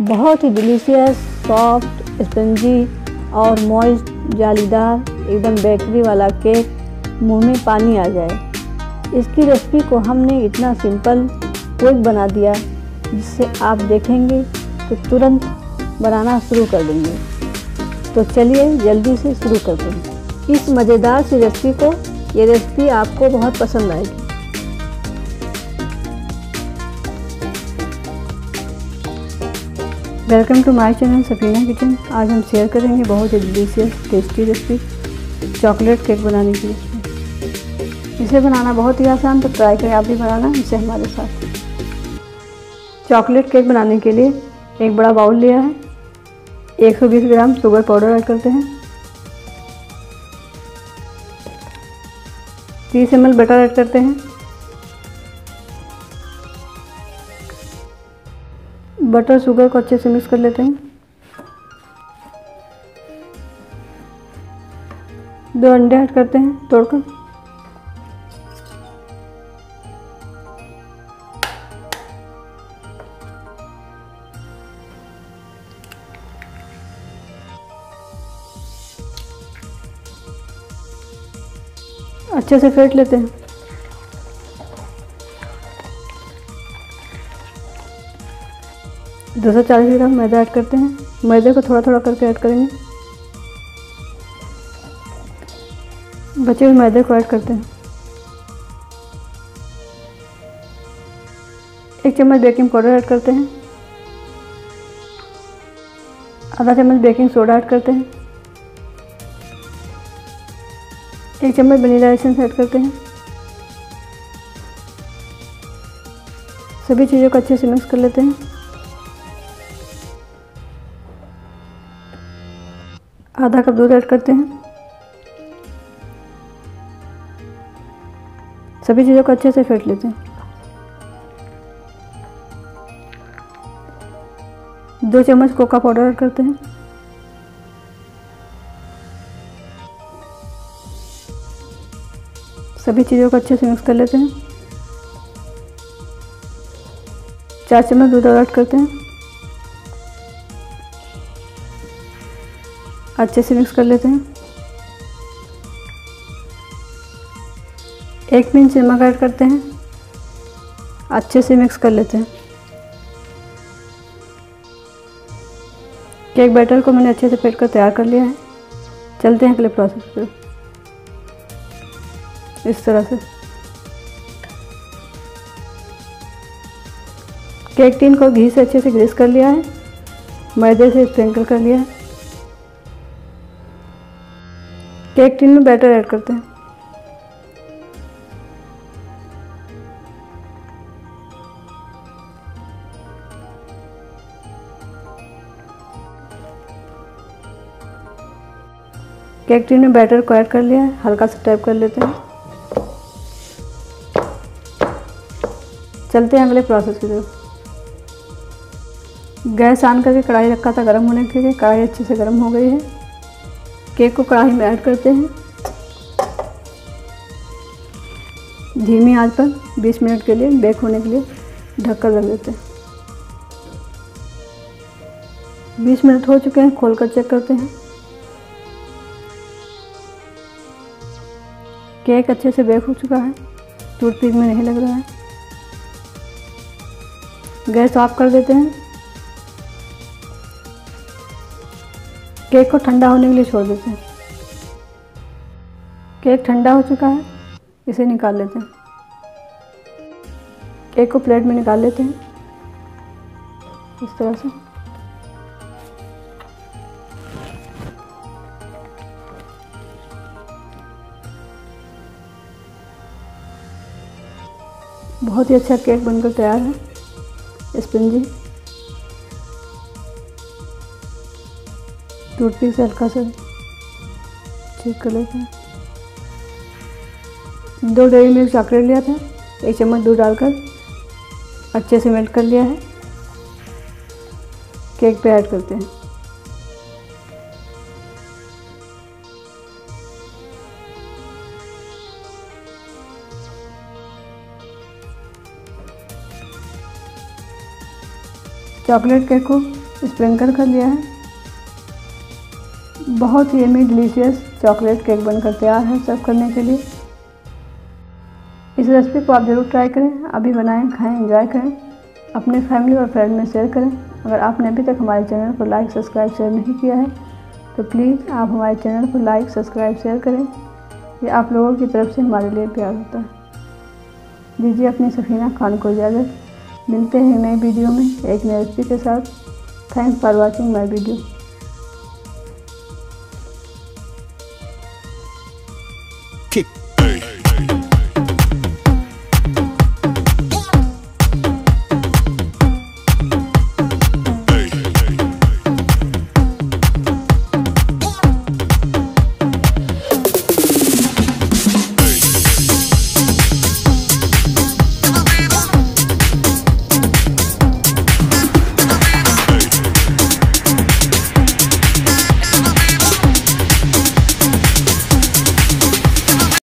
बहुत ही delicious soft spongy और मॉइस्ट जालीदार, एकदम बेकरी वाला केक मुँह में पानी आ जाए। इसकी रेसिपी को हमने इतना सिंपल क्विक बना दिया, जिससे आप देखेंगे तो तुरंत बनाना शुरू कर देंगे। तो चलिए जल्दी से शुरू करते हैं। इस मज़ेदार सी रेसिपी को, ये रेसिपी आपको बहुत पसंद आएगी। Welcome to my channel Safina kitchen आज हम शेयर करेंगे बहुत ही delicious tasty recipe chocolate cake बनाने की रेसिपी इसे बनाना बहुत ही आसान तो ट्राई करें आप भी बनाना इसे हमारे साथ। चॉकलेट केक बनाने के लिए एक बड़ा बाउल लिया है। 120 ग्राम शुगर पाउडर ऐड करते हैं। तीस एम बटर ऐड करते हैं। बटर शुगर को अच्छे से मिक्स कर लेते हैं। दो अंडे ऐड करते हैं, तोड़कर। अच्छे से फेंट लेते हैं। दो सौ चालीस ग्राम मैदा ऐड करते हैं। मैदे को थोड़ा थोड़ा करके ऐड करेंगे। बचे हुए मैदे को ऐड करते हैं। एक चम्मच बेकिंग पाउडर ऐड करते हैं। आधा चम्मच बेकिंग सोडा ऐड करते हैं। एक चम्मच वनीला एसेंस ऐड करते हैं। सभी चीज़ों को अच्छे से मिक्स कर लेते हैं। आधा कप दूध ऐड करते हैं। सभी चीज़ों को अच्छे से फेंट लेते हैं। दो चम्मच कोका पाउडर ऐड करते हैं। सभी चीज़ों को अच्छे से मिक्स कर लेते हैं। चार चम्मच दूध ऐड करते हैं। अच्छे से मिक्स कर लेते हैं। एक पिंच नमक ऐड करते हैं। अच्छे से मिक्स कर लेते हैं। केक बैटर को मैंने अच्छे से फेंट कर तैयार कर लिया है। चलते हैं अगले प्रोसेस पर इस तरह से। केक टीन को घी से अच्छे से ग्रीस कर लिया है। मैदे से स्प्रिंकल कर लिया है। केक टिन में बैटर ऐड करते हैं। केक टिन में बैटर को ऐड कर लिया है, हल्का सा टैप कर लेते हैं। चलते हैं अगले प्रोसेस की तरफ़। गैस ऑन करके कढ़ाई रखा था, गर्म होने के लिए, कढ़ाई अच्छे से गर्म हो गई है। केक को कढ़ाई में ऐड करते हैं। धीमी आँच पर 20 मिनट के लिए, बेक होने के लिए ढककर रख देते हैं। 20 मिनट हो चुके हैं, खोलकर चेक करते हैं। केक अच्छे से बेक हो चुका है, टूथपिक में नहीं लग रहा है। गैस ऑफ़ कर देते हैं। केक को ठंडा होने के लिए छोड़ देते हैं। केक ठंडा हो चुका है, इसे निकाल लेते हैं। केक को प्लेट में निकाल लेते हैं। इस तरह से। बहुत ही अच्छा केक बनकर तैयार है, स्पंजी। टूथपिक से हल्का सा चेक कर लेते हैं। दो डेरी मिल्क चॉकलेट लिया था, एक चम्मच दूध डालकर अच्छे से मेल्ट कर लिया है। केक पे ऐड करते हैं। चॉकलेट केक को स्प्रिंकल कर लिया है। बहुत ही एमी डिलीशियस चॉकलेट केक बनकर तैयार है सर्व करने के लिए। इस रेसिपी को आप ज़रूर ट्राई करें, अभी बनाएँ, खाएँ एंजॉय करें, अपने फैमिली और फ्रेंड में शेयर करें। अगर आपने अभी तक हमारे चैनल को लाइक सब्सक्राइब शेयर नहीं किया है तो प्लीज़ आप हमारे चैनल को लाइक सब्सक्राइब शेयर करें। ये आप लोगों की तरफ़ से हमारे लिए प्यार होता है। दीजिए अपनी सफीना खान को इजाज़त। मिलते हैं नई वीडियो में एक नई रेसिपी के साथ। Thanks for watching my video